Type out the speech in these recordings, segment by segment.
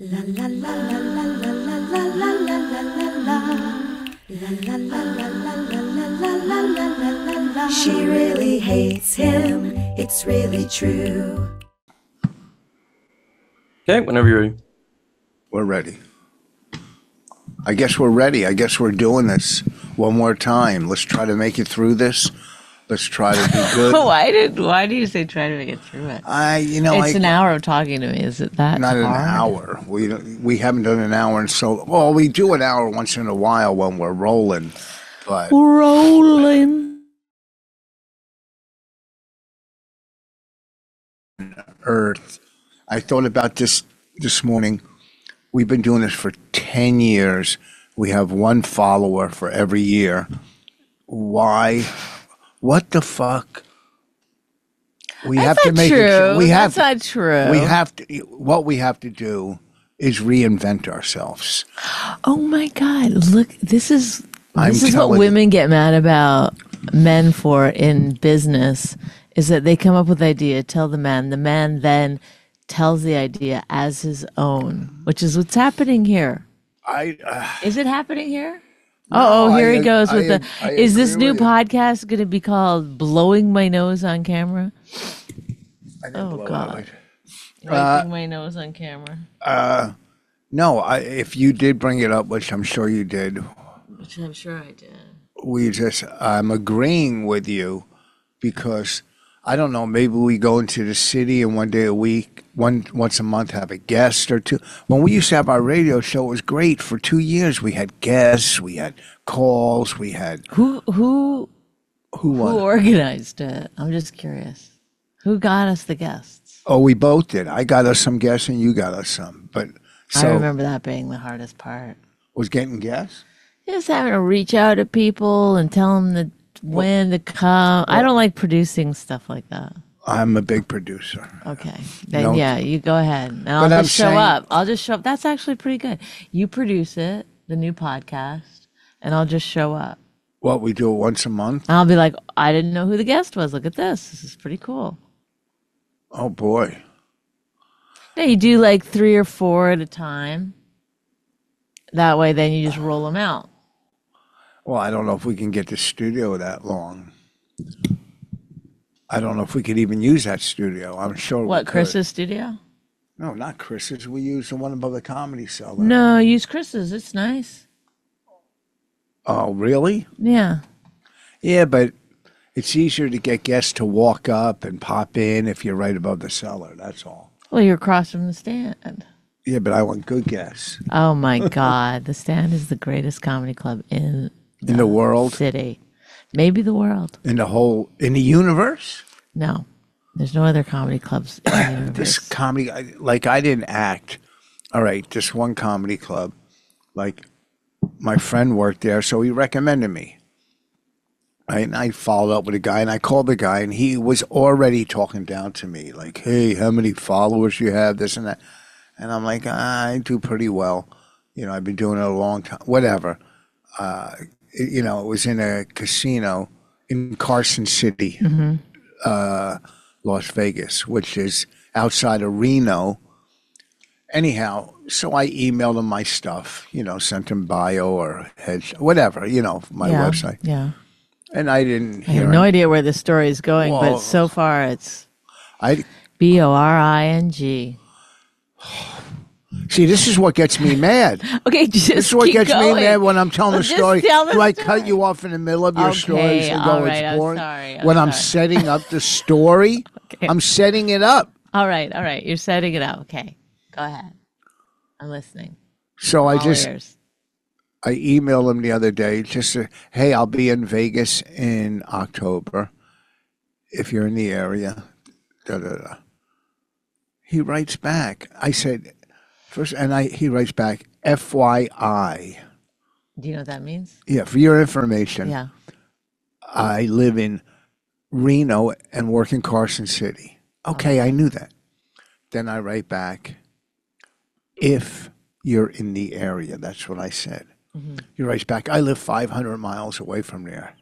She really hates him, it's really true. Okay, whenever you're ready. We're ready. I guess we're ready. I guess we're doing this one more time. Let's try to make it through this. Let's try to be good. why did why do you say try to make it through it? I, you know, it's I, an hour of talking to me. Is it that not an hour. We we haven't done an hour and so. Well, we do an hour once in a while when we're rolling, but Rolling. Earth. I thought about this this morning. We've been doing this for 10 years. We have one follower for every year. Why? What the fuck? We That's have not to make true. it. We have. That's not true. We have to. What we have to do is reinvent ourselves. Oh my God! Look, this is I'm this is what telling you. women get mad about men for in business is that they come up with the idea, tell the man, the man then tells the idea as his own, which is what's happening here. I. Uh, Is it happening here? Oh, oh, here I he goes with I the. I Is this new podcast going to be called "Blowing My Nose on Camera"? Oh. God. Uh, my nose on camera, Uh, no, I, if you did bring it up, which I'm sure you did, which I'm sure I did. we just I'm agreeing with you because I don't know maybe we go into the city and one day a week one once a month have a guest or two when we used to have our radio show it was great for two years we had guests we had calls we had Who who who who organized it? I'm just curious. Who got us the guests? oh we both did I got us some guests and you got us some but I remember that being the hardest part. was getting guests Just having to reach out to people and tell them that when to come. I don't like producing stuff like that. I'm a big producer Okay. Then No. yeah, you go ahead. And I'll But I'm just show saying- up. I'll just show up. That's actually pretty good. You produce it, the new podcast, and I'll just show up. what we do it once a month And I'll be like, I didn't know who the guest was. Look at this. This is pretty cool. oh boy Yeah, you do like three or four at a time. That way, then you just roll them out. Well, I don't know if we can get the studio that long. I don't know if we could even use that studio. I'm sure. we What, could. Chris's studio? No, not Chris's. We use the one above the comedy cellar. No, use Chris's. It's nice. Oh, really? Yeah. Yeah, but it's easier to get guests to walk up and pop in if you're right above the cellar. That's all. Well, you're across from the stand. Yeah, but I want good guests Oh my God. the stand is the greatest comedy club in in the world, city. Maybe the world. in the whole, in the universe. No. There's no other comedy clubs in the universe. This comedy, like I didn't act. All right, this one comedy club, like my friend worked there, so he recommended me. Right, and I followed up with a guy, and I called the guy, and he was already talking down to me, like, "Hey, how many followers you have? This and that," and I'm like, "I do pretty well. You know, I've been doing it a long time. Whatever. Uh, you know, it was in a casino in Carson City, uh, Las Vegas, which is outside of Reno. Anyhow, so I emailed him my stuff, you know, sent him bio or head, whatever, you know, my yeah. website. Yeah. And I didn't I have no idea where the story is going, Well- but so far it's I B O R I N G. see. This is what gets me mad. Okay, just This is what gets going. me mad when I'm telling Well, the story. tell the Do I story. cut you off in the middle of your Okay, stories and go, right, "It's I'm sorry, I'm when I'm setting up the story, I'm setting it up. All right, all right. You're setting it up. Okay. Go ahead. I'm listening. So I just ears. I emailed him the other day just to, hey, I'll be in Vegas in October if you're in the area. Da, da, da. He writes back. I said, first, and I he writes back, FYI. Do you know what that means? Yeah, for your information, Yeah. I live in Reno and work in Carson City. Okay, I knew that. Then I write back, if you're in the area. That's what I said. Mm-hmm. He writes back, I live 500 miles away from there.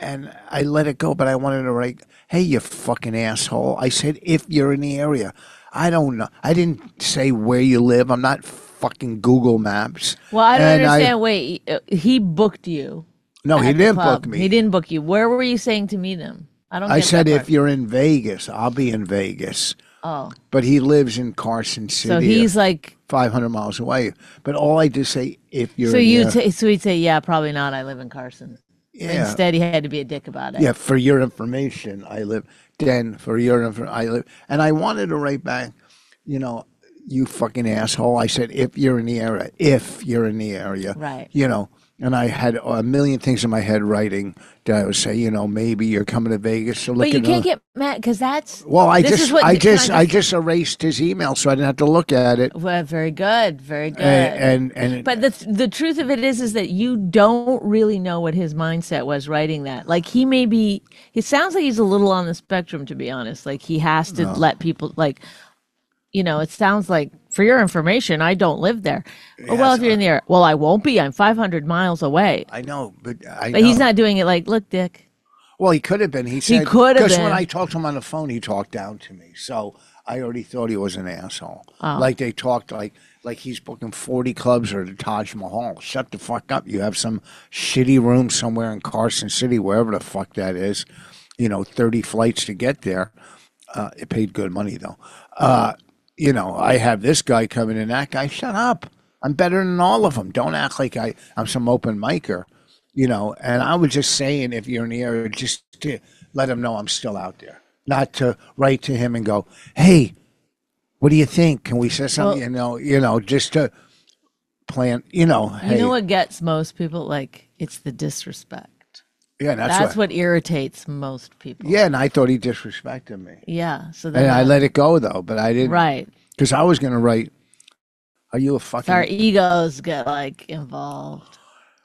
And I let it go, but I wanted to write, hey, you fucking asshole. I said, if you're in the area. I don't know. I didn't say where you live. I'm not fucking Google Maps. Well, I don't And understand. Wait, uh, he booked you. No, he didn't book me. He didn't book you. Where were you saying to meet him? I don't. I said if you're in Vegas, I'll be in Vegas. Oh, But he lives in Carson City. so he's like. 500 miles away. But all I do say if you're So in you. T- so he'd say, "Yeah, probably not. I live in Carson." yeah. Instead, he had to be a dick about it. Yeah, for your information, I live. Den, for your info, I live. And I wanted to write back, you know, you fucking asshole. I said, if you're in the area, if you're in the area, Right. You know, and I had a million things in my head writing I would say, you know, maybe you're coming to Vegas to look But you can't get mad because that's. well, I just, what- I just, I just- erased his email, so I didn't have to look at it. Well, very good, very good. And and, and But the the truth of it is, is that you don't really know what his mindset was writing that. Like he may be, it sounds like he's a little on the spectrum, to be honest. Like he has to let people like, you know, it sounds like for your information, I don't live there. Oh, well, if you're in the area, well, I won't be. I'm 500 miles away. I know, but I. But he's not doing it like, look, Dick. Well, he could have been. He said could have because when. I talked to him on the phone, he talked down to me. So I already thought he was an asshole. Oh. Like they talked like like he's booking forty clubs or the Taj Mahal. Shut the fuck up. You have some shitty room somewhere in Carson City, wherever the fuck that is. You know, thirty flights to get there. Uh, it paid good money though. Uh, you know, I have this guy coming in. That guy, shut up. I'm better than all of them. Don't act like I, I'm some open micer you know and i was just saying if you're in the area just to let him know i'm still out there not to write to him and go hey what do you think can we say something Well- you know you know just to plan you know hey You know what gets most people? Like, it's the disrespect. Yeah that's, That's, what, what irritates most people. yeah and i thought he disrespected me Yeah. So then and i that- let it go though but i didn't right. because i was going to write are you a fucking Our egos get like involved.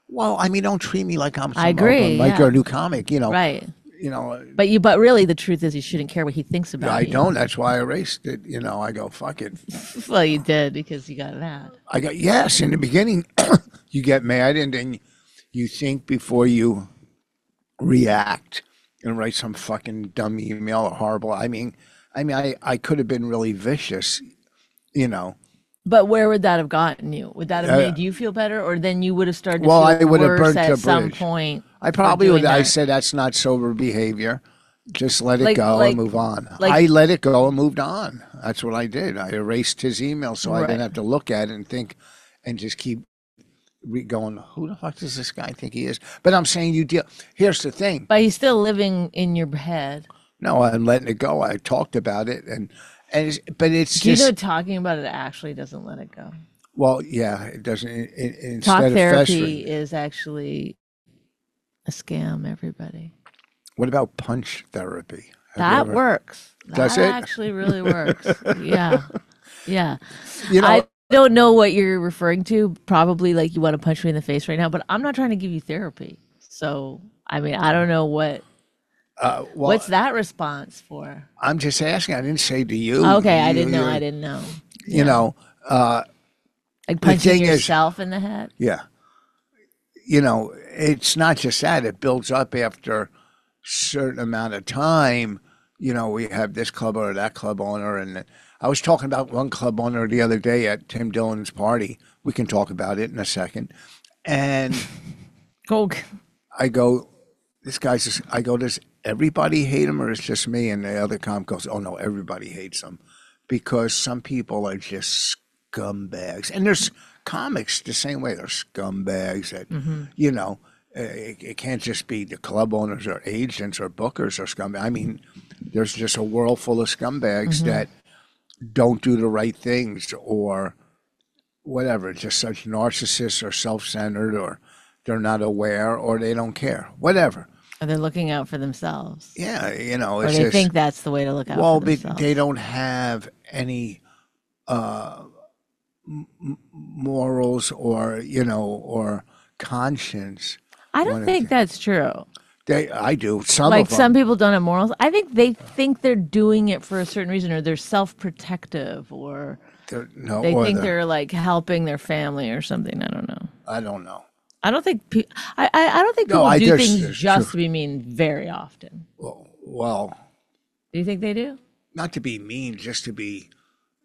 well i mean don't treat me like i'm some I agree, like yeah. you're a new comic you know Right. you know But you but really the truth is you shouldn't care what he thinks about it. I you. don't. That's why I erased it. You know, I go fuck it. Well, you did because you got mad. I go, yes, in the beginning, you get mad and then you think before you react and write some fucking dumb email or horrible. I mean, I mean, I, I could have been really vicious, you know. But where would that have gotten you? Would that have Uh, made you feel better, or then you would have started to Well, I would have burnt at some point? I probably would. I that? said that's not sober behavior. Just let it Like- go like- and move on. like- I let it go and moved on. That's what I did. I erased his email so I didn't have to look at it and think and just keep going. Who the fuck does this guy think he is? But I'm saying you deal. Here's the thing. But he's still living in your head. No, I'm letting it go. I talked about it and and it's, but it's Do you just know talking about it actually doesn't let it go? well, yeah. It doesn't. It, it, instead Talk of therapy is actually a scam. Everybody. What about punch therapy? Have That works. Does that it? actually really works. yeah. Yeah. You know, I don't know what you're referring to. Probably like you want to punch me in the face right now, but I'm not trying to give you therapy. So, I mean, I don't know what uh, well, what's that response for. I'm just asking. I didn't say to you. Okay, I You- didn't know. I didn't know. You know, uh, Like punching thing is- yourself in the head. yeah. You know, it's not just that. It builds up after a certain amount of time. You know, we have this club or that club owner, and I was talking about one club owner the other day at Tim Dillon's party. We can talk about it in a second. And Oh, I go, this guy's. Just, I go, does everybody hate him or it's just me? And the other comp goes, oh no, everybody hates him because some people are just scumbags. And there's comics the same way. They're scumbags that you know. uh, It, it can't just be the club owners or agents or bookers or scumbags. I mean, there's just a world full of scumbags that don't do the right things or whatever, just such narcissists or self-centered or they're not aware or they don't care, whatever. Or they're looking out for themselves. Yeah, you know, Or it's they just, think that's the way to look out well, themselves. they don't have any uh, m- morals or you know or conscience. I don't think that's true. They, I do. Some like some people don't have morals. I think they think they're doing it for a certain reason, or they're self-protective, or they're- no, they or think they're- they're like helping their family or something. I don't know. I don't know. I don't think pe- I, I I don't think No, people I- do there's- things there's just truth. to be mean very often. Well, well, Do you think they do? not to be mean, just to be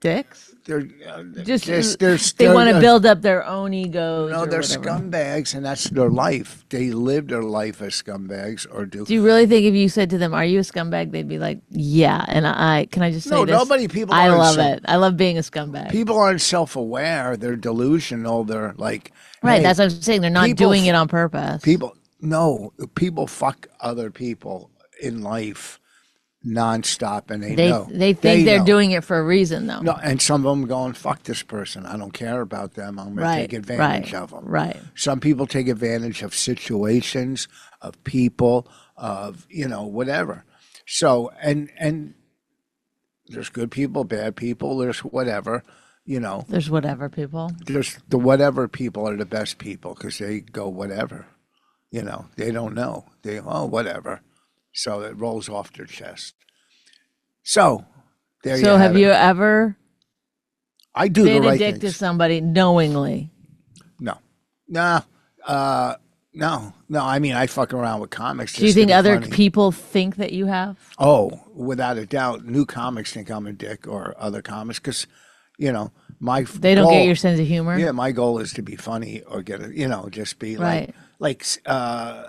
dicks. They're uh, Just they're, they're, they want to build up their own egos. No, or they're whatever. scumbags, and that's their life. They live their life as scumbags, or do. Do you really think if you said to them, "Are you a scumbag?" They'd be like, "Yeah." And I can I just say No, this? nobody- people I aren't love so- it. I love being a scumbag. People aren't self-aware. They're delusional. They're like, right. hey, that's what I'm saying. They're not people doing f- it on purpose. people. No, people fuck other people in life nonstop, and they, they know. they think they are doing it for a reason, though. No, and some of them going, "Fuck this person. I don't care about them. I'm going to right. take advantage right. of them." Right. Some people take advantage of situations, of people, of you know whatever. So and and there's good people, bad people. There's whatever, you know. There's whatever people. There's the whatever people are the best people because they go whatever, you know. They don't know. They oh whatever, so it rolls off their chest. So there you So have have it. you ever I do been the a right dick to somebody knowingly? No, no, uh, no, no. I mean, I fuck around with comics. Do you think other funny. people think that you have? Oh, without a doubt, new comics think I'm a dick, or other comics, because you know my They don't goal, get your sense of humor. Yeah, my goal is to be funny or get it. You know, just be Right. like like uh,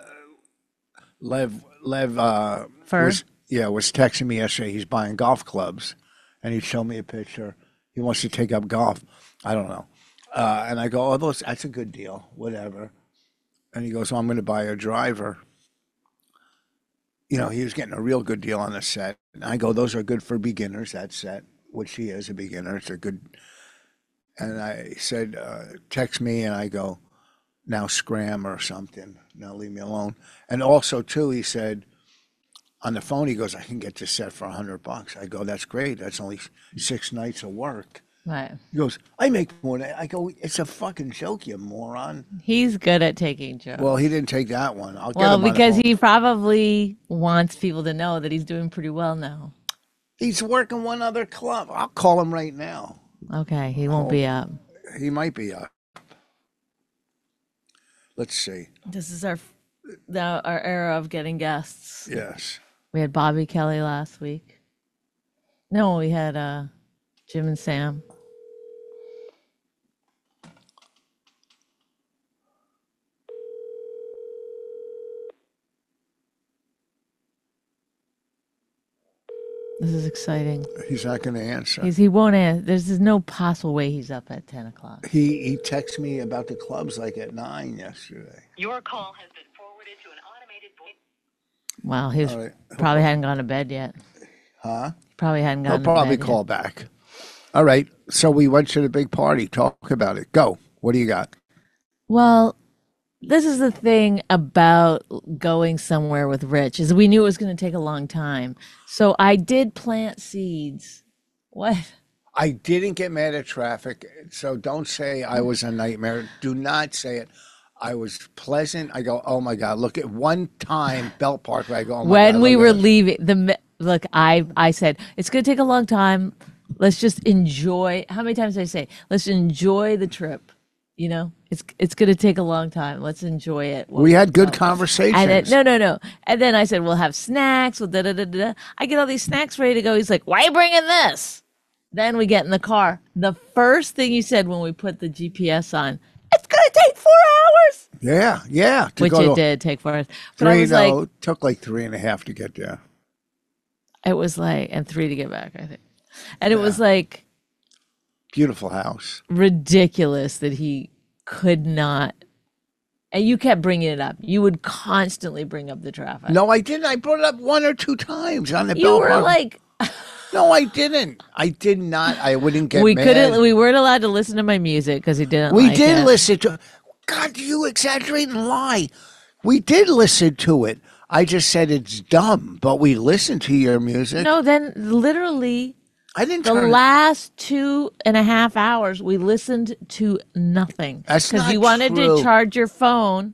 Lev Lev uh, was yeah was texting me yesterday. He's buying golf clubs, and he showed me a picture. He wants to take up golf. I don't know, uh, and I go, oh, those, that's a good deal, whatever. And he goes, well, I'm going to buy a driver you know, he was getting a real good deal on the set. And I go, those are good for beginners, that set, which he is a beginner. It's a good. And I said, uh, text me, and I go, now scram or something. Now leave me alone. And also, too, he said, on the phone, he goes, I can get this set for a hundred bucks. I go, that's great. That's only six nights of work. Right. He goes, I make more than I go, it's a fucking joke, you moron. He's good at taking jokes. Well, he didn't take that one. I'll get Well, because he probably wants people to know that he's doing pretty well now. he's working one other club. I'll call him right now. Okay, he won't be up. He might be up. Let's see. This is our the, our era of getting guests. Yes. We had Bobby Kelly last week. No, we had uh, Jim and Sam. This is exciting. He's not going to answer. He's, he won't answer. There's, there's no possible way he's up at 10 o'clock. he he texted me about the clubs like at nine yesterday. Your call has been forwarded to an automated voice. Wow, he was, All right. probably hadn't gone to bed yet. Huh? Probably hadn't gone He'll gone probably to bed call back. All right. So we went to the big party. Talk about it. Go. What do you got? Well, this is the thing about going somewhere with Rich is we knew it was going to take a long time. So I did plant seeds. What? I didn't get mad at traffic, so don't say I mm. was a nightmare. Do not say it. I was pleasant. I go, oh my god! Look at one time Belt Park. Where I go, oh when God, we were this. leaving the look I I said it's going to take a long time. Let's just enjoy. How many times did I say? Let's enjoy the trip. You know, it's it's going to take a long time. Let's enjoy it. we had good conversations. And then, no, no, no. And then I said, we'll have snacks. We'll da da da da. I get all these snacks ready to go. He's like, why are you bringing this? Then we get in the car. The first thing you said when we put the GPS on, it's going to take four hours. Yeah, yeah. to Which go it did take four hours. But I Three, was no, like, took like three and a half to get there. it was like, and three to get back, I think. And it was like Beautiful house. ridiculous that he could not. And you kept bringing it up. You would constantly bring up the traffic. No, I didn't. I brought it up one or two times on the you were like, no, I didn't. I did not. I wouldn't get we mad. couldn't. We weren't allowed to listen to my music because he didn't. We like did it. listen to. God, you exaggerate and lie. We did listen to it. I just said it's dumb, but we listened to your music. No, then literally I didn't the last two and a half hours we listened to nothing That's because not you wanted true. to charge your phone.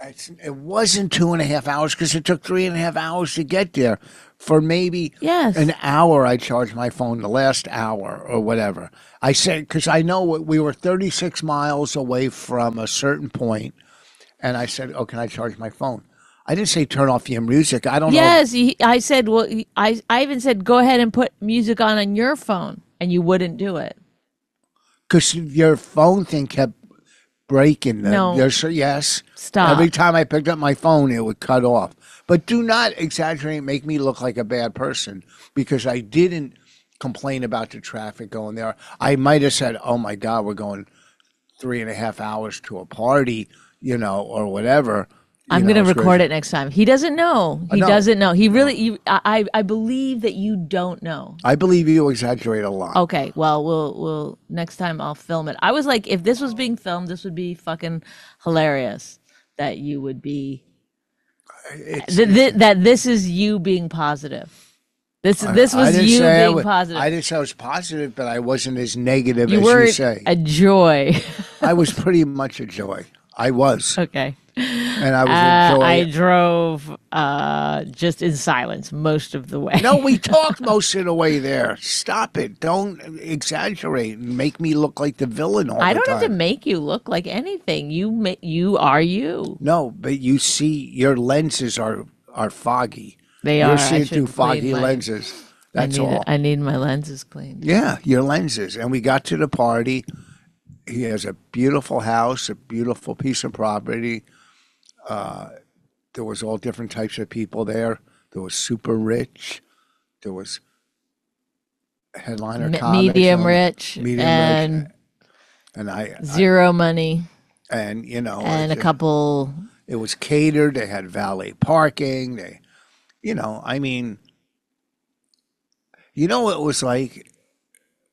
It's- it wasn't two and a half hours because it took three and a half hours to get there. For maybe Yes. an hour, I charged my phone. The last hour or whatever, I said because I know we were 36 miles away from a certain point, and I said, "Oh, can I charge my phone?" I didn't say turn off your music. I don't know. Yes, I said. Well, I I even said go ahead and put music on on your phone. and you wouldn't do it. Because your phone thing kept breaking. The, No. There's, yes. Stop. Every time I picked up my phone, it would cut off. But do not exaggerate, and make me look like a bad person because I didn't complain about the traffic going there. I might have said, "Oh my God, we're going three and a half hours to a party," you know, or whatever. I'm going to record crazy. it next time. He doesn't know. He know. doesn't know. He really. You, I. I believe that you don't know. I believe you exaggerate a lot. Okay. Well, we'll. We'll next time. I'll film it. I was like, if this was being filmed, this would be fucking hilarious. That you would be. It's- Th- th- that this is you being positive. This this was you I being wa- positive. I didn't say I was positive, but I wasn't as negative you as were you say. a joy. I was pretty much a joy. I was, okay. And I was Uh. I drove uh, just in silence most of the way. No, we talked most of the way there. Stop it. Don't exaggerate and make me look like the villain all I don't time. have to make you look like anything. You ma- you are you. No, but you see, your lenses are are foggy. They You're are. I seeing through foggy my- lenses. I That's need all. I need my lenses cleaned. yeah, your lenses. And we got to the party. He has a beautiful house, a beautiful piece of property. Uh, there was all different types of people there. There was super rich. There was headliner medium on- rich medium and rich. And I, zero money and you know, and a couple. it was catered. They had valet parking. They, you know, I mean, you know what it was like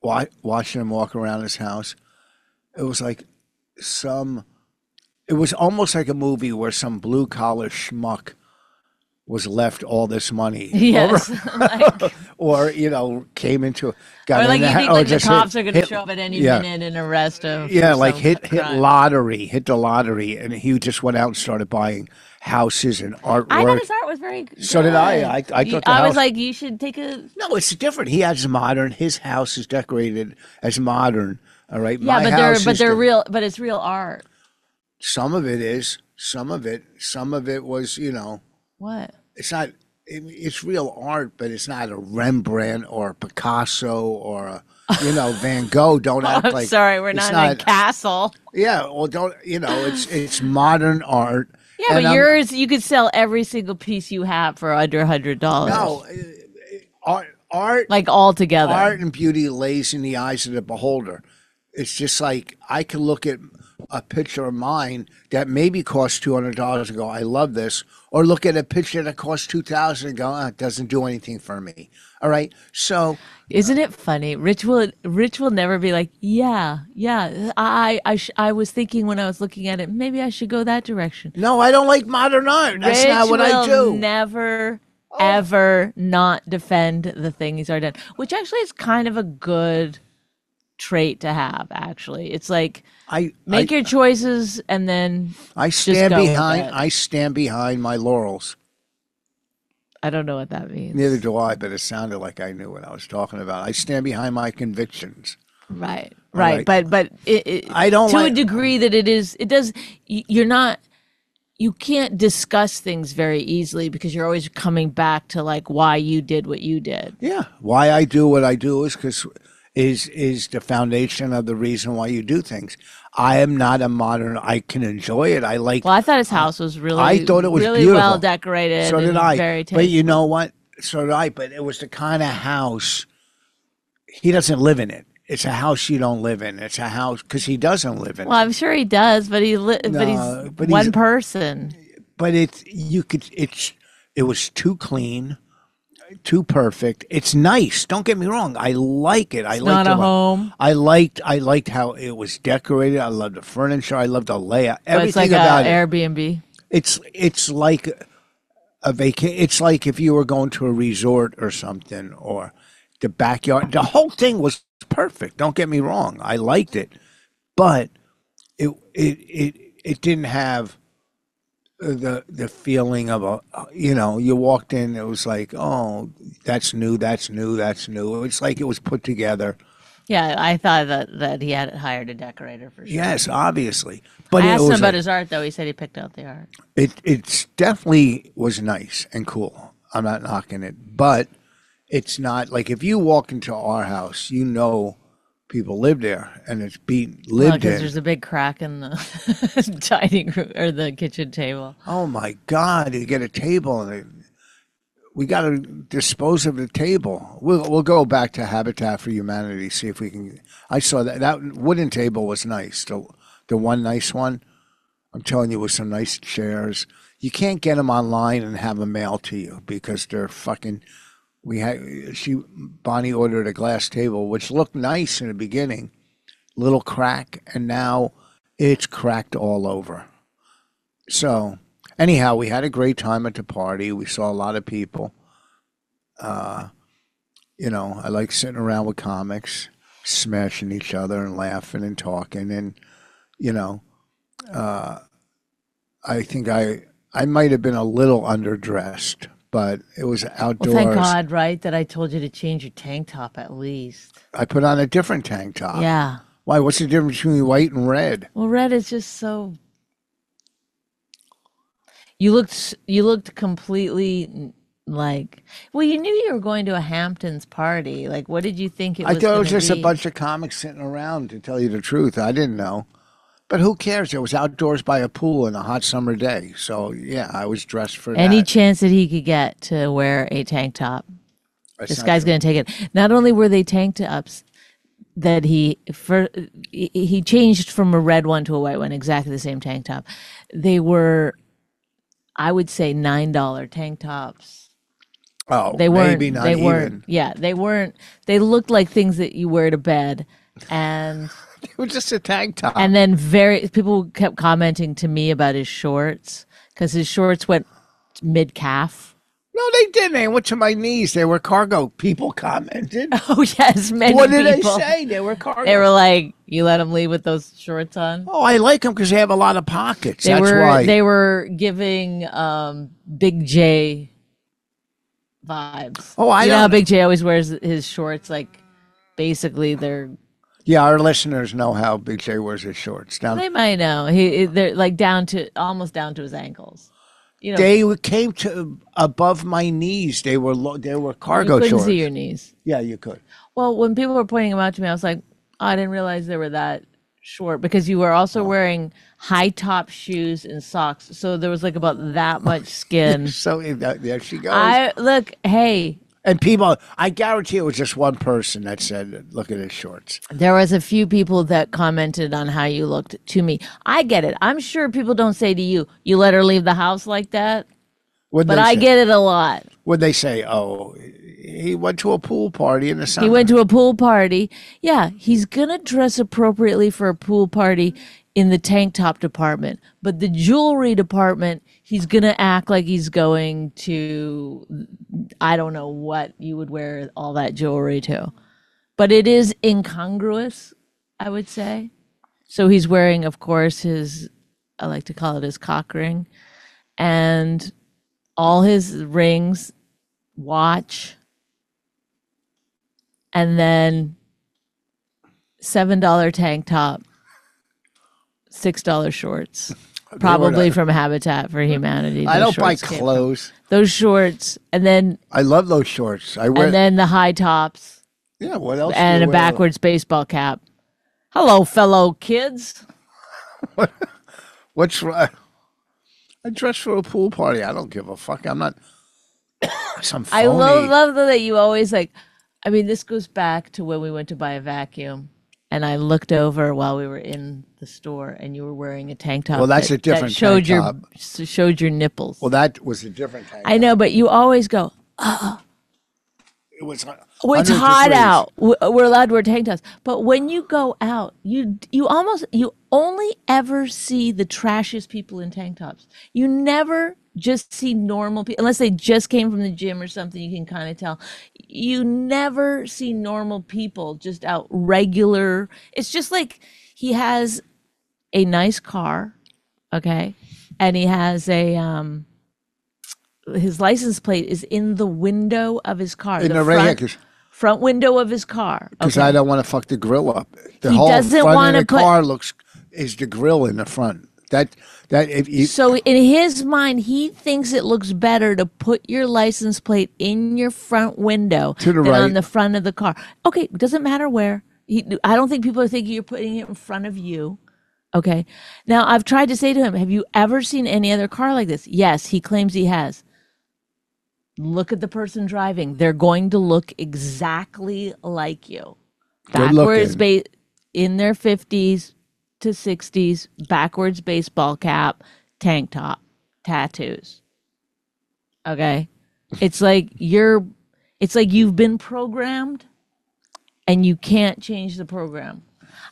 watching him walk around his house? It was like some, it was almost like a movie where some blue collar schmuck was left all this money. Yes, like, Or, you know, came into, got or in like you the- think or like the just hit- cops are going to show up at any yeah. minute and arrest him. Yeah, like hit hit crime. lottery, hit the lottery, and he just went out and started buying houses and artwork. I thought his art was very. So did I. I- I You- I was like, you should take a. No, it's different. He has modern. His house is decorated as modern. All right. Yeah, My but they're but they're the- real. But it's real art. Some of it is. Some of it. Some of it was. You know, What? it's not. It, it's real art, but it's not a Rembrandt or a Picasso or a you know Van Gogh. Don't act I'm like. sorry, we're it's not, in a castle. Yeah. Well, don't. You know, it's it's modern art. Yeah, and but I'm- yours, you could sell every single piece you have for under a hundred dollars. No, uh, art. Art. like all together. art and beauty lays in the eyes of the beholder. It's just like I can look at a picture of mine that maybe cost two hundred dollars and go, "I love this," or look at a picture that costs two thousand and go, "Ah, "It doesn't do anything for me." All right, so Isn't it funny? Rich will Rich will never be like, yeah, yeah. I I sh- I was thinking when I was looking at it, maybe I should go that direction. no, I don't like modern art. That's Rich not what I do. Oh. Never ever not defend the thing he's already done, which actually is kind of a good trait to have. Actually, it's like I make I, your choices and then I stand behind. I stand behind my laurels. I don't know what that means. Neither do I, but it sounded like I knew what I was talking about. I stand behind my convictions. Right, right, right. but but it, it, I don't to a degree that it is. It does. You're not. You can't discuss things very easily because you're always coming back to like why you did what you did. Yeah, why I do what I do is because is is the foundation of the reason why you do things. I am not a modern. I can enjoy it. I like. Well, I thought his house was really. I thought it was really beautiful. well decorated. so did I. Very but you know what? So did I. But it was the kind of house. He doesn't live in it. It's a house you don't live in. It's a house because he doesn't live in Well, it. I'm sure he does, but he li- but he's but one he's- person. But it's you could. It's it was too clean, too perfect. It's nice. Don't get me wrong. I like it. I It's like not a home. I liked I liked how it was decorated. I loved the furniture. I loved the layout. But Everything it's like about a it. Airbnb. It's it's like a vacation. It's like if you were going to a resort or something, or the backyard. The whole thing was perfect. Don't get me wrong. I liked it, but it it it it didn't have the the feeling of a you know you walked in it was like oh that's new that's new that's new it's like it was put together Yeah, I thought that that he had hired a decorator for sure. Yes, obviously. But I it asked him about a- his art though. He said he picked out the art. it it's definitely was nice and cool. I'm not knocking it, but it's not like if you walk into our house, you know people live there and it's beat lived because in. there's a big crack in the dining room or the kitchen table. Oh my God! You get a table and it, we got to dispose of the table. We'll we'll go back to Habitat for Humanity see if we can. I saw that that wooden table was nice. The the one nice one. I'm telling you, with some nice chairs. You can't get them online and have them mailed to you because they're fucking. We had she Bonnie ordered a glass table which looked nice in the beginning, little crack, and now it's cracked all over. So, anyhow, we had a great time at the party. We saw a lot of people. Uh, you know, I like sitting around with comics, smashing each other and laughing and talking. And, you know, uh, I think I I might have been a little underdressed, but it was outdoors. Well, thank God, right, that I told you to change your tank top at least. I put on a different tank top. yeah. Why? What's the difference between white and red? Well, red is just so. You looked. You looked completely like. Well, you knew you were going to a Hamptons party. Like, what did you think it I was? thought it was just a bunch of comics sitting around, to tell you the truth. I didn't know. But who cares? It was outdoors by a pool in a hot summer day. So, yeah, I was dressed for Any that. chance that he could get to wear a tank top, That's this guy's going to take it. Not only were they tank tops that he for he changed from a red one to a white one, exactly the same tank top. They were, I would say, nine dollar tank tops. Oh, They weren't. maybe not they even. weren't. Yeah, they weren't. They looked like things that you wear to bed, and It was just a tank top. and then very people kept commenting to me about his shorts because his shorts went mid calf. no, they didn't. They went to my knees. They were cargo. People commented. Oh yes, many what did people. they say? They were cargo. They were like, "You let him leave with those shorts on." oh, I like them because they have a lot of pockets. They That's were why. they were giving um, Big Jay vibes. Oh, I you know how Big Jay always wears his shorts like basically they're yeah, our listeners know how BJ wears his shorts. Down. they might know he they're like down to almost down to his ankles. You know, They came to above my knees. They were lo- they were you cargo couldn't shorts. see your knees. yeah, you could. Well, when people were pointing them out to me, I was like, oh, I didn't realize they were that short because you were also wearing high top shoes and socks. So there was like about that much skin. So eh, there she goes. I look, hey, and people, I guarantee it was just one person that said, "Look at his shorts." there was a few people that commented on how you looked to me. I get it. I'm sure people don't say to you, you let her leave the house like that. Would But I get it a lot. Would they say, "Oh, he went to a pool party in the summer"? He went to a pool party. Yeah, he's gonna dress appropriately for a pool party in the tank top department, but the jewelry department, he's gonna act like he's going to. I don't know what you would wear all that jewelry to, but it is incongruous. I would say. So he's wearing, of course, his. I like to call it his cock ring, and all his rings, watch and then seven dollar tank top, six dollar shorts, probably from Habitat for Humanity. I those don't buy shorts came from. clothes. Those shorts, and then I love those shorts. I wear. and then the high tops yeah. What else? do and you a wear? backwards baseball cap. Hello, fellow kids. What's right? I dress for a pool party. I don't give a fuck. I'm not some phony. I love love that you always like. I mean, this goes back to when we went to buy a vacuum, and I looked over while we were in the store, and you were wearing a tank top. Well, that's that- a different that showed tank your top. showed your nipples. Well, that was a different tank. I know, but you always go. oh. It was. Well, it's hot degrees. out. We're allowed to wear tank tops, but when you go out, you you almost you only ever see the trashiest people in tank tops. You never just see normal people unless they just came from the gym or something. You can kind of tell. You never see normal people just out regular. It's just like he has a nice car, okay, and he has a um. His license plate is in the window of his car. In the the front, front window of his car. because Okay. I don't want to fuck the grill up. The He whole doesn't front of the put- car looks is the grill in the front. That that if you So in his mind, he thinks it looks better to put your license plate in your front window To the than on the front of the car. Okay, doesn't matter where. He, I don't think people are thinking you're putting it in front of you. Okay. Now I've tried to say to him, "Have you ever seen any other car like this?" Yes, he claims he has. Look at the person driving. They're going to look exactly like you. Backwards, ba- in their 50s to 60s, backwards baseball cap, tank top, tattoos. Okay? It's like you're it's like you've been programmed and you can't change the program.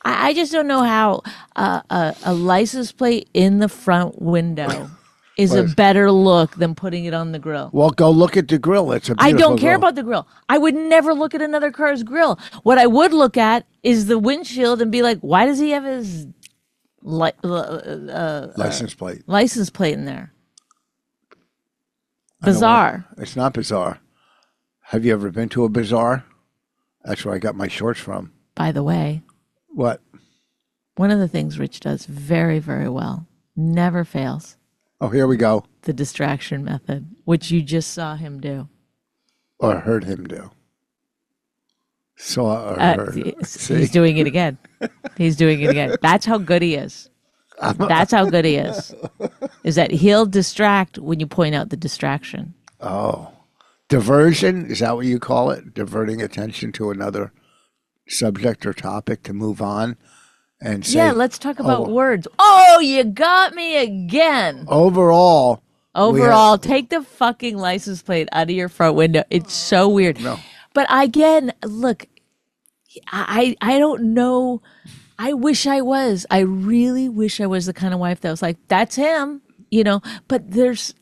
I, I just don't know how uh, a, a license plate in the front window is a better look than putting it on the grill. well, go look at the grill. It's a I don't care grill. about the grill. I would never look at another car's grill. What I would look at is the windshield and be like, why does he have his li- uh, uh, license plate. license plate in there? Bizarre. It's not bizarre. Have you ever been to a bazaar? That's where I got my shorts from. By the way, What? one of the things Rich does very, very well, never fails, Oh, here we go. the distraction method, which you just saw him do. Or heard him do. Saw or Uh, he's- doing it again. He's doing it again. That's how good he is. That's how good he is. Is that he'll distract when you point out the distraction. Oh, diversion is that what you call it? Diverting attention to another subject or topic to move on and say. yeah, let's talk about oh. words. Oh, you got me again. Overall, Overall, have- take the fucking license plate out of your front window. It's so weird. No. But I again, look, I I don't know. I wish I was. I really wish I was the kind of wife that was like, that's him, you know. But there's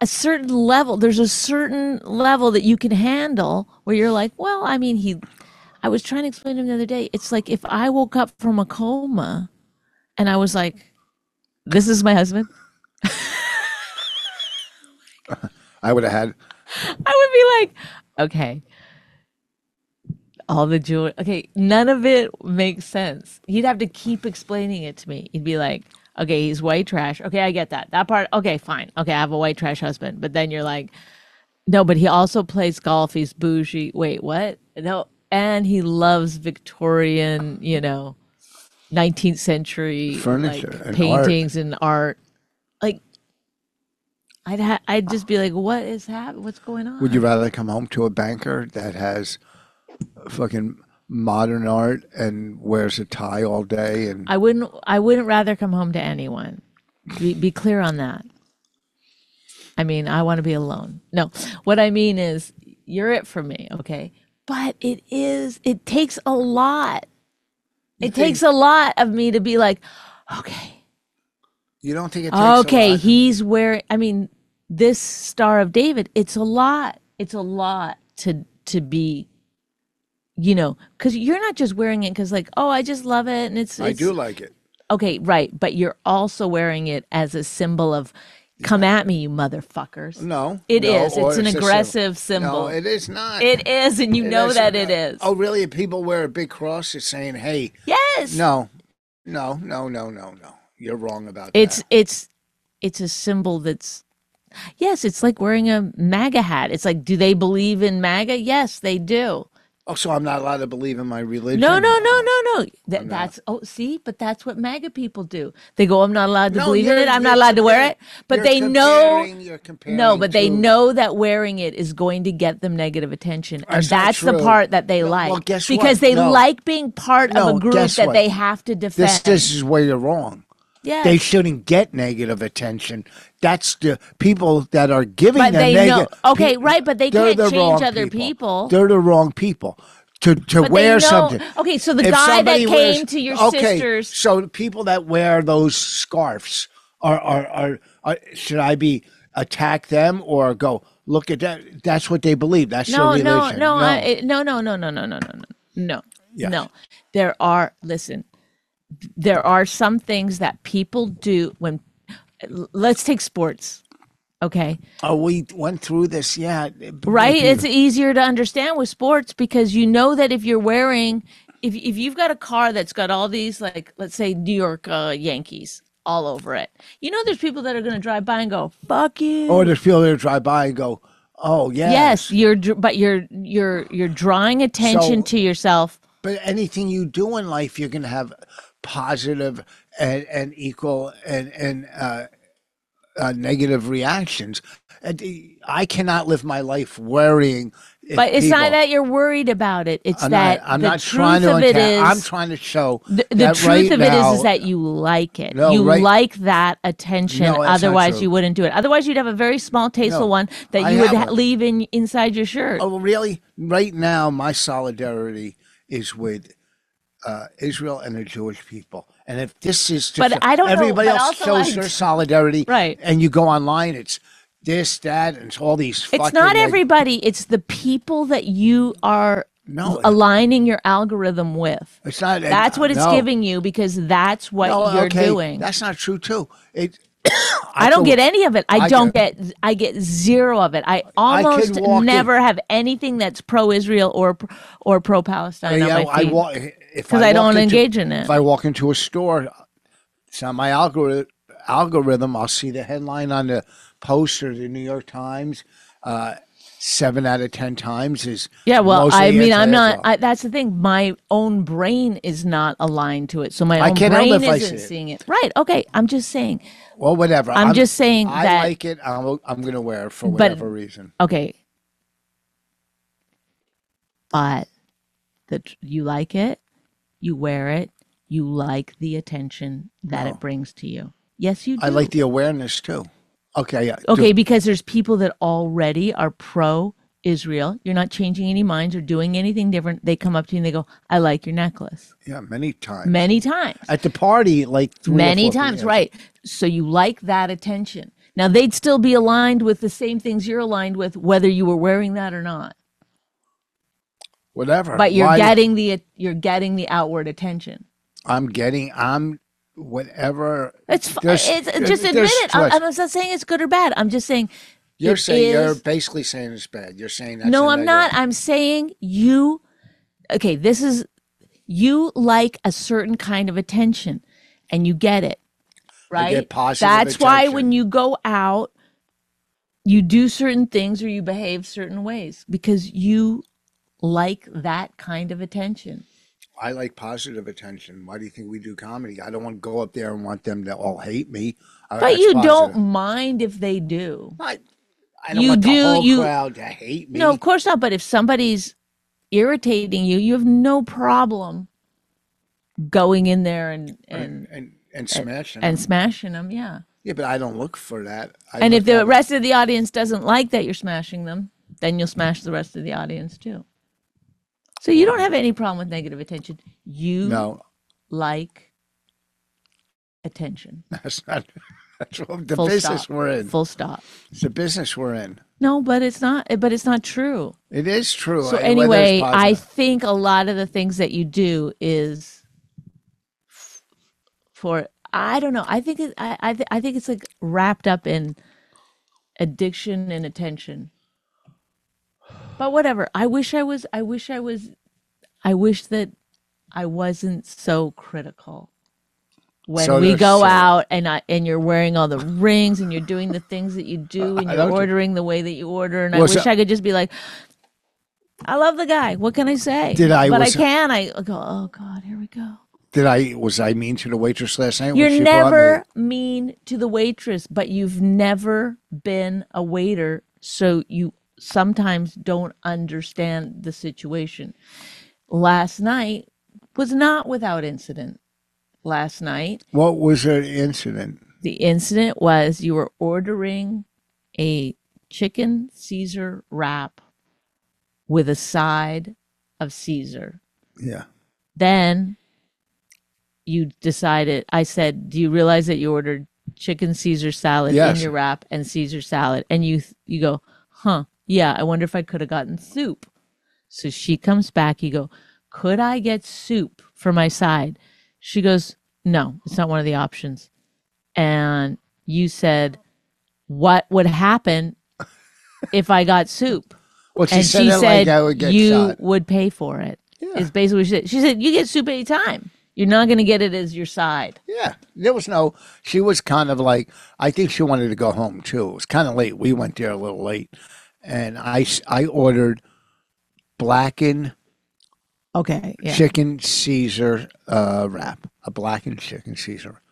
a certain level. There's a certain level that you can handle where you're like, well, I mean, he. I was trying to explain to him the other day. It's like if I woke up from a coma, and I was like, this is my husband. I would have had. I would be like, okay, all the jewelry. Okay, none of it makes sense. He'd have to keep explaining it to me. He'd be like, okay, he's white trash. Okay, I get that. That part. Okay, fine. Okay, I have a white trash husband. But then you're like, no, but he also plays golf. He's bougie. Wait, what? No, and he loves Victorian, you know, 19th century Furniture like, and art. paintings and art. I'd ha- I'd just be like, what is happening? What's going on? Would you rather come home to a banker that has fucking modern art and wears a tie all day and I wouldn't. I wouldn't rather come home to anyone. Be, be clear on that. I mean, I want to be alone. No, what I mean is, you're it for me, okay? But it is. It takes a lot. It takes a lot of me to be like, okay, you don't think it takes a okay, he's wearing. I mean, this Star of David. It's a lot. It's a lot to to be. You know, because you're not just wearing it because, like, oh, I just love it, and it's. I do like it. Okay, right, but you're also wearing it as a symbol of "come at me, you motherfuckers." No, It no, is. It's an symbol. aggressive symbol. No, it is not. It is, and you It know that not. it is. Oh, really? If people wear a big cross, it's saying, "Hey, yes. no, no, no, no, no, no, you're wrong about It's that." it's it's a symbol that's yes. It's like wearing a MAGA hat. It's like, do they believe in MAGA? Yes, they do. Oh, so I'm not allowed to believe in my religion? No, no, no, no, no. Th- that's oh, see, but that's what MAGA people do. They go, I'm not allowed to No, believe in it. I'm not allowed to wear it. But they know No, but they know that wearing it is going to get them negative attention. And That's the part that they No, like. well, guess because what? they No. like being part of a group that what? they have to defend. This, this is where you're wrong. Yes. They shouldn't get negative attention. That's the people that are giving But them they know- negative. okay, right, but they can't the change other people. They're the wrong people to to But wear something. Okay, so the If guy that came wears- to your okay, sister's So people that wear those scarves are are, are are should I be attack them or go look at that? That's what they believe. That's no, their no, religion. no, I, no, no, no, no, no, no, no, no, no, Yes. no. There are listen. There are some things that people do when. Let's take sports. Okay, oh, we went through this. Yeah, right? It's easier to understand with sports because you know that if you're wearing, if if you've got a car that's got all these like, let's say New York uh, Yankees all over it. You know, there's people that are going to drive by and go, "Fuck you." Or there's people that drive by and go, "Oh yeah yes, you're, but you're you're you're drawing attention So- to yourself. But anything you do in life, you're going to have positive and, and equal and and uh, uh, negative reactions. And I cannot live my life worrying. But it's not that you're worried about it. It's I'm that not. I'm the not truth trying to. of it is. I'm trying to show the, the truth right of it is, is that you like it. No, you right- like that attention. No, Otherwise, you wouldn't do it. Otherwise, you'd have a very small, tasteful No, one that I you would ha- leave in inside your shirt. Oh, really? Right now, my solidarity is with uh, Israel and the Jewish people. And if this is just But I don't know, everybody but else shows I- their solidarity, Right. And you go online, it's this, that, and it's all these. It's not everybody. It's the people that you are No. aligning your algorithm with. It's not. That's what it's no. giving you because that's what No, you're okay, doing. That's not true too. It. I don't get any of it. I, I don't get- get. I get zero of it. I almost walk in- never have anything that's pro-Israel or or pro-Palestine on Yeah, I feed. If 'Cause I walk don't into- engage in it. If I walk into a store, it's not my algorithm. Algorithm. I'll see the headline on the poster, the New York Times. Uh, seven out of ten times is Yeah, well, I mean, I'm not. I, that's the thing. My own brain is not aligned to it, so my I own brain isn't see seeing it. Right? Okay. I'm just saying. well, whatever. I'm just saying I that- like it. I'm, I'm going to wear it for But- whatever reason. Okay. But that you like it, you wear it, you like the attention that No. it brings to you. Yes, you do. I like the awareness too. Okay. Yeah. Okay, because there's people that already are pro Israel. You're not changing any minds or doing anything different. They come up to you and they go, "I like your necklace." Yeah. Many times. Many times. At the party, like Many times, right. So you like that attention. Now they'd still be aligned with the same things you're aligned with whether you were wearing that or not. Whatever. But you're Why- getting the you're getting the outward attention. I'm getting. I'm whatever. It's There's- it's just admit it. I'm. I'm not saying it's good or bad. I'm just saying You're saying you're basically saying it's bad. You're saying that. no, I'm not. I'm saying you. Okay, this is you like a certain kind of attention, and you get it, right? get That's why when you go out, you do certain things or you behave certain ways because you like that kind of attention. I like positive attention. Why do you think we do comedy? I don't want to go up there and want them to all hate me. But you positive. don't mind if they do. I, I don't You want the do- whole you- crowd to hate me. No, of course not. But if somebody's irritating you, you have no problem going in there and and and and smashing. and them. smashing them. Yeah. yeah, but I don't look for that. I And if the rest of the audience doesn't like that you're smashing them, then you'll smash the rest of the audience too. So you don't have any problem with negative attention. You no, like attention. that's not. That's what the Full business stop. we're in. Full stop. It's the business we're in. No, but it's not. But it's not true. It is true. So anyway, I think a lot of the things that you do is for I don't know. I think it, I I, th- I think it's like wrapped up in addiction and attention. But whatever. I wish I was. I wish I was. I wish that I wasn't so critical. When So we go so- out and I, and you're wearing all the rings and you're doing the things that you do and you're ordering the way that you order and I Well, so- wish I could just be like, I love the guy. What can I say? Did I- But I can. I go. Oh God, here we go. Did I was I mean to the waitress last night? You're never mean to the waitress, but you've never been a waiter, so you sometimes don't understand the situation. Last night was not without incident. Last night, What was the incident? the incident was you were ordering a chicken Caesar wrap with a side of Caesar. Yeah. then you decided i said do you realize that you ordered chicken caesar salad Yes. in your wrap and caesar salad and you you go huh yeah i wonder if i could have gotten soup so she comes back you go could i get soup for my side she goes no it's not one of the options and you said what would happen if i got soup Well, she and said she said like I would get you shot. would pay for it. Yeah. Is basically what she said. She said you get soup anytime. You're not going to get it as your side. Yeah, there was no. She was kind of like. I think she wanted to go home too. It was kind of late. We went there a little late, and I I ordered blackened Okay. Yeah. chicken Caesar uh, wrap, a blackened chicken Caesar,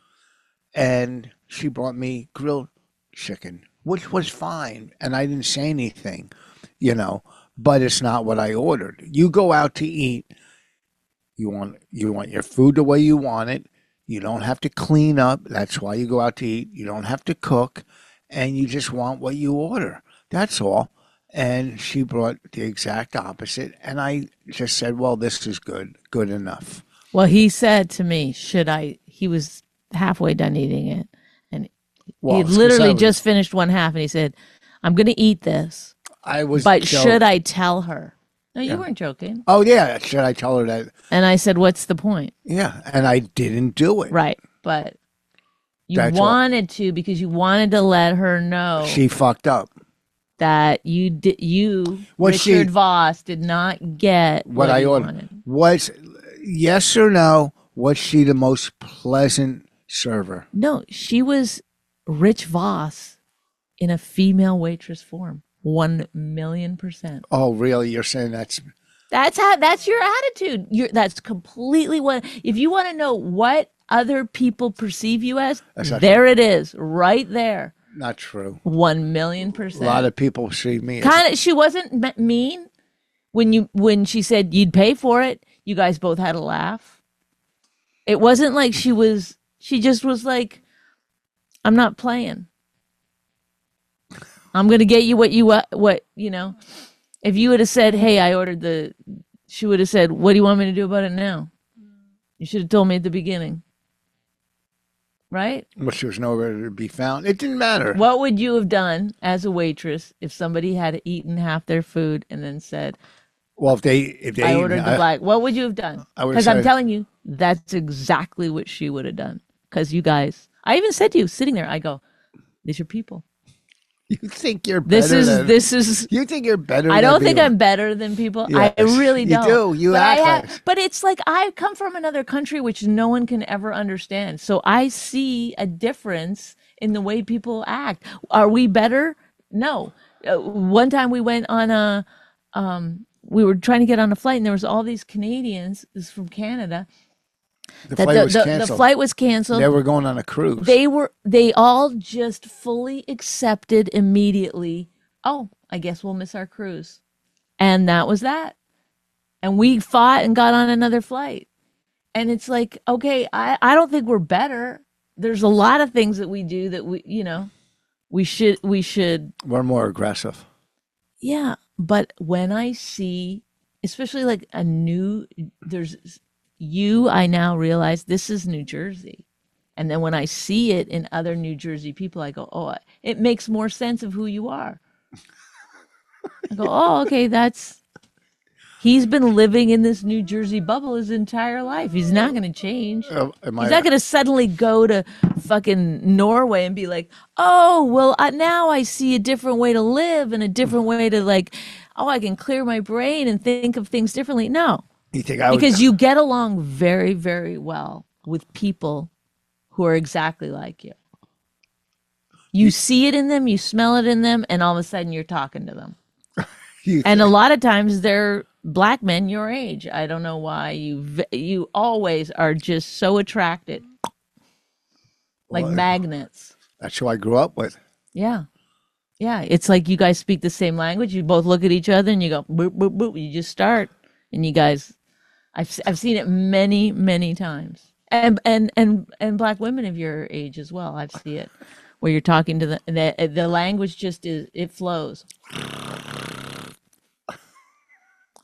and she brought me grilled chicken, which was fine, and I didn't say anything, you know. But it's not what I ordered. You go out to eat, you want you want your food the way you want it. You don't have to clean up. That's why you go out to eat. You don't have to cook, and you just want what you order. That's all. And she brought the exact opposite, and I just said, "Well, this is good, good enough." Well, he said to me, "Should I?" He was halfway done eating it, and Well, he literally was- just finished one half, and he said, "I'm going to eat this, I was. but joking. should I tell her?" No, you Yeah. weren't joking. Oh yeah, should I tell her that? And I said, "What's the point?" Yeah, and I didn't do it. Right, but you That's all. wanted to because you wanted to let her know She fucked up. That you did. You, she- Richard Vos, did not get What what, I ordered wanted. was yes or no. Was she the most pleasant server? No, she was Rich Vos in a female waitress form. One million percent. Oh, really? You're saying that's That's how. That's your attitude. You're. That's completely what. If you want to know what other people perceive you as, there it is, right there. Not true. One million percent. A lot of people see me. Kind of. She wasn't mean when you when she said you'd pay for it. You guys both had a laugh. It wasn't like she was. She just was like, "I'm not playing. I'm gonna get you what you wa- what you know." If you would have said, "Hey, I ordered the," she would have said, "What do you want me to do about it now?" You should have told me at the beginning, right? well, she was nowhere to be found. It didn't matter. What would you have done as a waitress if somebody had eaten half their food and then said, Well, if they if they I ordered the I- black. What would you have done? Because I'm telling you, that's exactly what she would have done. Because you guys, I even said to you, sitting there, I go, "These are people. you think you're better? This is than, this is." You think you're better? I don't think people. I'm better than people. I really don't. You do. You but act have- like- But it's like I come from another country which no one can ever understand. So I see a difference in the way people act. Are we better? No. Uh, one time we went on a, um, we were trying to get on a flight, and there was all these Canadians. This is from Canada. The That flight the, was the, the flight was canceled. They were going on a cruise. They were they all just fully accepted immediately. Oh, I guess we'll miss our cruise. And that was that. And we fought and got on another flight. And it's like, okay, I, I don't think we're better. There's a lot of things that we do that we you know, we should we should we're more aggressive. yeah, but when I see, especially like a new, there's you, I now realize this is New Jersey. And then when I see it in other New Jersey people, I go, oh, it makes more sense of who you are. I go, oh, okay, that's, he's been living in this New Jersey bubble his entire life. He's not going to change. Uh, He's I- not going to suddenly go to fucking Norway and be like, oh, well, uh, now I see a different way to live and a different way to like, oh, I can clear my brain and think of things differently. No, you think I would, because you get along very, very well with people who are exactly like you. You see it in them, you smell it in them, and all of a sudden you're talking to them. And a lot of times they're black men your age. I don't know why you you always are just so attracted, like Well, magnets. that's who I grew up with. Yeah, yeah. It's like you guys speak the same language. You both look at each other and you go boop boop boop. You just start, and you guys. I've s- I've seen it many many times, and and and and black women of your age as well. I've seen it where you're talking to the the, the language just is it flows.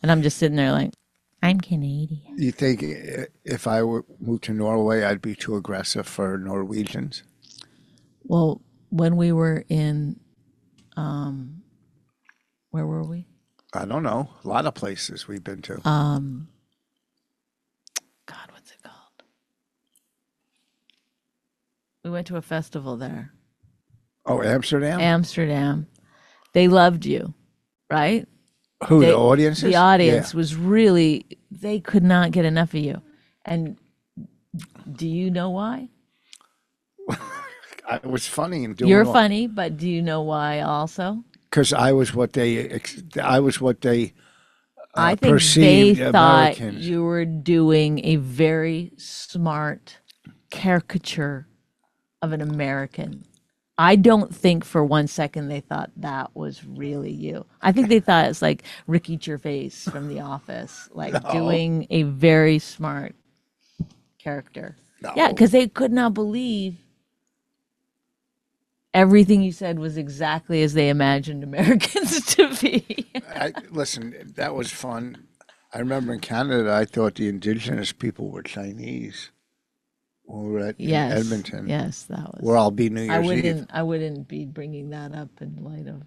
And I'm just sitting there like, I'm Canadian. You think if I were moved to Norway, I'd be too aggressive for Norwegians? Well, when we were in, um, where were we? I don't know. A lot of places we've been to. Um, God, what's it called? We went to a festival there, oh, Amsterdam. Amsterdam. They loved you, right? Who they- the audience? The audience was really, they could not get enough of you. And Do you know why? I was funny and doing You're funny, but do you know why also? because I was what they, I was what they uh, I think they thought Americans. you were doing a very smart caricature of an American. I don't think for one second they thought that was really you. I think they thought it's like Ricky Gervais from The Office, like doing a very smart character. Yeah, because they could not believe everything you said was exactly as they imagined Americans to be. I, listen, that was fun. I remember in Canada, I thought the indigenous people were Chinese. When we were at yes, Edmonton, Yes, that was. where I'll be New I Year's Eve. wouldn't. I wouldn't be bringing that up in light of.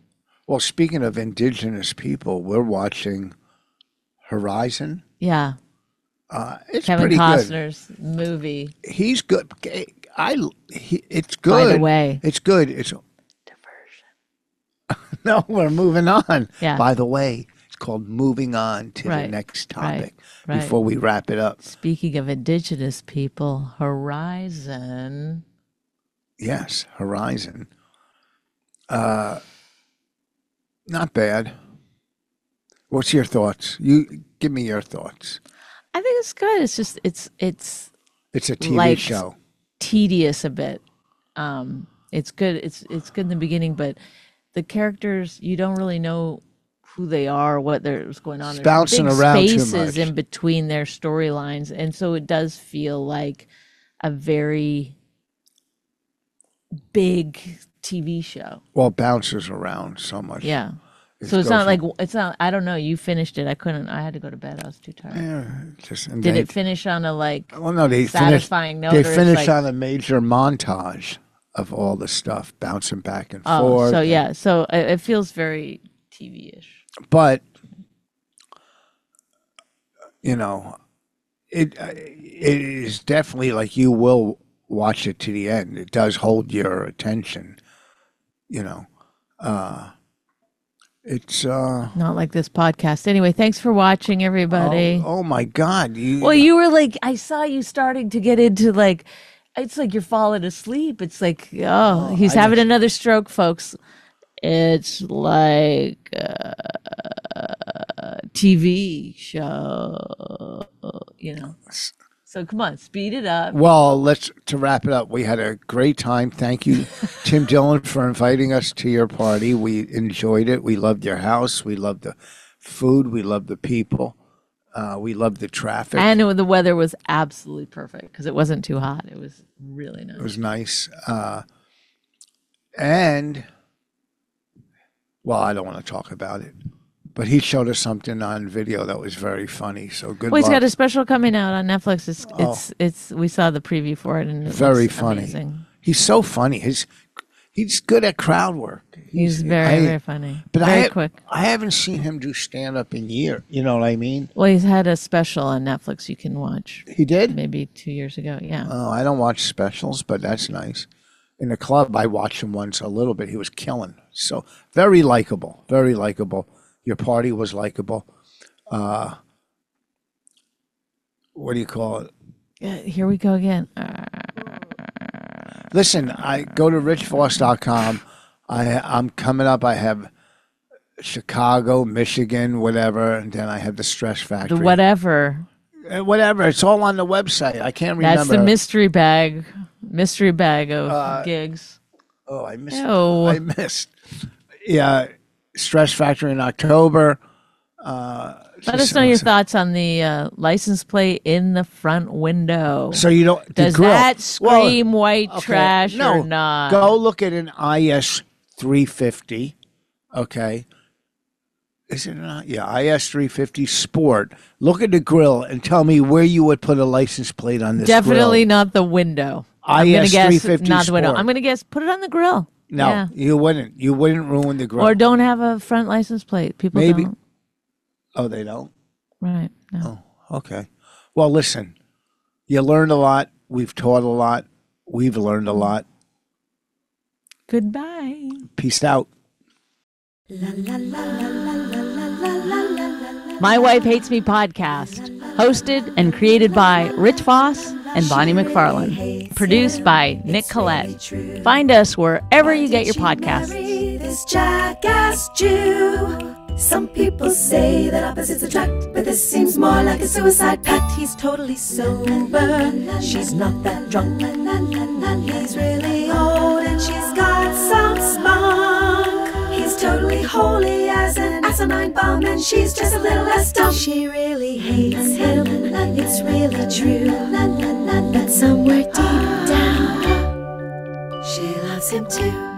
Well, speaking of indigenous people, we're watching Horizon. Yeah, Uh, it's Kevin pretty good. Costner's movie. He's good. I. He, it's good. By the way, It's good. It's diversion. no. We're moving on. Yeah. By the way, it's called moving on to the Right, next right, topic right. before we wrap it up. Speaking of indigenous people, Horizon. Yes, Horizon. Uh, not bad. What's your thoughts? You give me your thoughts. I think it's good. It's just it's it's It's a TV Like- show. tedious a bit. Um, it's good. It's it's good in the beginning, but the characters you don't really know who they are, what there's going on. There's bouncing around too spaces in between their storylines, and so it does feel like a very big TV show. Well, it bounces around so much. Yeah. It So it's not like it's not. I don't know. You finished it. I couldn't. I had to go to bed. I was too tired. Yeah, just and Did they, it finish on a like? Well, no, they finished. satisfying note, They finished like- on a major montage of all the stuff bouncing back and Oh, forth. so yeah. So it, it feels very TV-ish. But you know, it uh, it is definitely like you will watch it to the end. It does hold your attention. You know, uh, it's uh. Not like this podcast. Anyway, thanks for watching, everybody. Oh, oh my God! You Well, you were like, I saw you starting to get into like, it's like you're falling asleep. It's like, oh, he's I having another stroke, folks. It's like a TV show, you know. So come on, speed it up. Well, let's to wrap it up. We had a great time. Thank you, Tim Dillon, for inviting us to your party. We enjoyed it. We loved your house. We loved the food. We loved the people. Uh, we loved the traffic. And it, the weather was absolutely perfect because it wasn't too hot. It was really nice. it was nice. Uh, and well, I don't want to talk about it, but he showed us something on video that was very funny. So good Well, he's luck. got a special coming out on Netflix. It's oh. it's it's. We saw the preview for it, and it Oh. very funny. amazing. He's so funny. He's he's good at crowd work. He's very I- very funny. But very I, quick. I haven't seen him do stand up in years. You know what I mean? Well, he's had a special on Netflix you can watch. He did. Maybe two years ago. Yeah. Oh, I don't watch specials, but that's nice. In the club, I watched him once a little bit. He was killing. So very likable. Very likable. Your party was likable. Uh, what do you call it? Yeah, Here we go again. Uh, Listen, I go to richvos.com. I I'm coming up. I have Chicago, Michigan, whatever, and then I have the Stress the whatever. Uh, whatever. It's all on the website. I can't remember. That's the mystery bag. Mystery bag of Uh, gigs. Oh, I missed. Ew. I missed. Yeah, Stress Factory in October. Uh, Let us know your thoughts on the uh, license plate in the front window. So you don't. Does grill- that Well, scream white okay, trash no, or not? Go look at an IS 350. Okay. Is it not? Yeah, IS 350 Sport. Look at the grill and tell me where you would put a license plate on this. Definitely grill. not the window. I'm gonna guess 350 not the window. Sport. I'm gonna guess put it on the grill. No, Yeah. you wouldn't. You wouldn't ruin the grill. Or don't have a front license plate. People Maybe. don't. oh, they don't. Right. No. Okay. Well, listen, you learned a lot. We've taught a lot. We've learned a lot. Goodbye. Peace out. My Wife Hates Me podcast, hosted and created by Rich Vos and Bonnie McFarlane. Produced by Nick Collette. Find us wherever you get your podcasts. Some people say that opposites attract, but this seems more like a suicide pact. He's totally sober. She's not that drunk. He's really old and she's got some. Totally holy as an asinine bomb, and she's just a little less dumb. She really hates him. It's really true. But somewhere deep down, she loves him too.